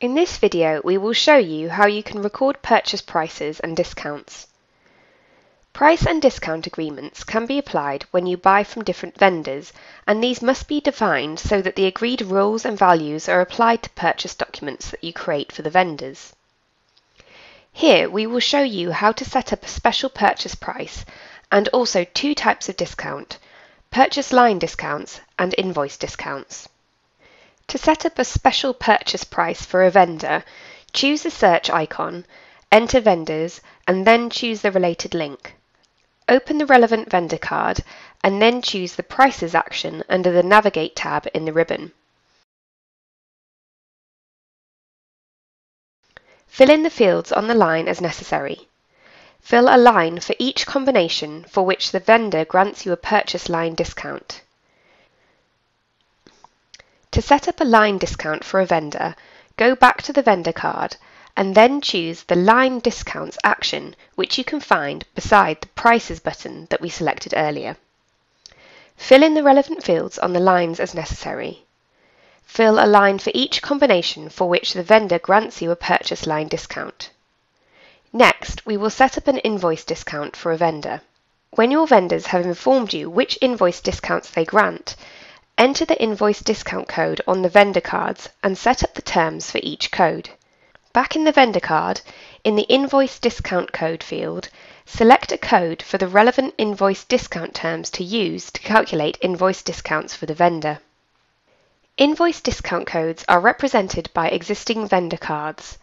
In this video we will show you how you can record purchase prices and discounts. Price and discount agreements can be applied when you buy from different vendors and these must be defined so that the agreed rules and values are applied to purchase documents that you create for the vendors. Here we will show you how to set up a special purchase price and also two types of discount, purchase line discounts and invoice discounts. To set up a special purchase price for a vendor, choose the search icon, enter vendors, and then choose the related link. Open the relevant vendor card and then choose the Prices action under the Navigate tab in the ribbon. Fill in the fields on the line as necessary. Fill a line for each combination for which the vendor grants you a purchase line discount. To set up a line discount for a vendor, go back to the vendor card and then choose the Line Discounts action, which you can find beside the Prices button that we selected earlier. Fill in the relevant fields on the lines as necessary. Fill a line for each combination for which the vendor grants you a purchase line discount. Next, we will set up an invoice discount for a vendor. When your vendors have informed you which invoice discounts they grant, Enter the invoice discount code on the vendor cards and set up the terms for each code. Back in the vendor card, in the Invoice Discount Code field, select a code for the relevant invoice discount terms to use to calculate invoice discounts for the vendor. Invoice discount codes are represented by existing vendor cards.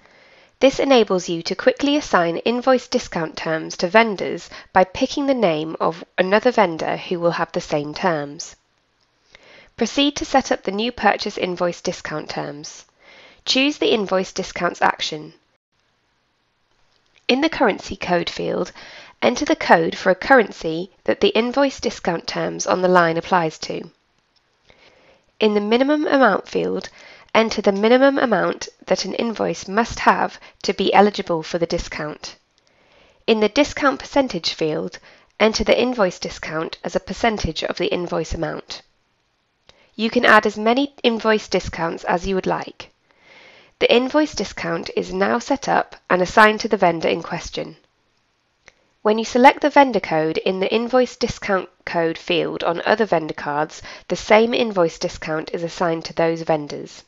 This enables you to quickly assign invoice discount terms to vendors by picking the name of another vendor who will have the same terms. Proceed to set up the new purchase invoice discount terms. Choose the Invoice Discounts action. In the Currency Code field, enter the code for a currency that the invoice discount terms on the line applies to. In the Minimum Amount field, enter the minimum amount that an invoice must have to be eligible for the discount. In the Discount Percentage field, enter the invoice discount as a percentage of the invoice amount. You can add as many invoice discounts as you would like. The invoice discount is now set up and assigned to the vendor in question. When you select the vendor code in the Invoice Discount Code field on other vendor cards, the same invoice discount is assigned to those vendors.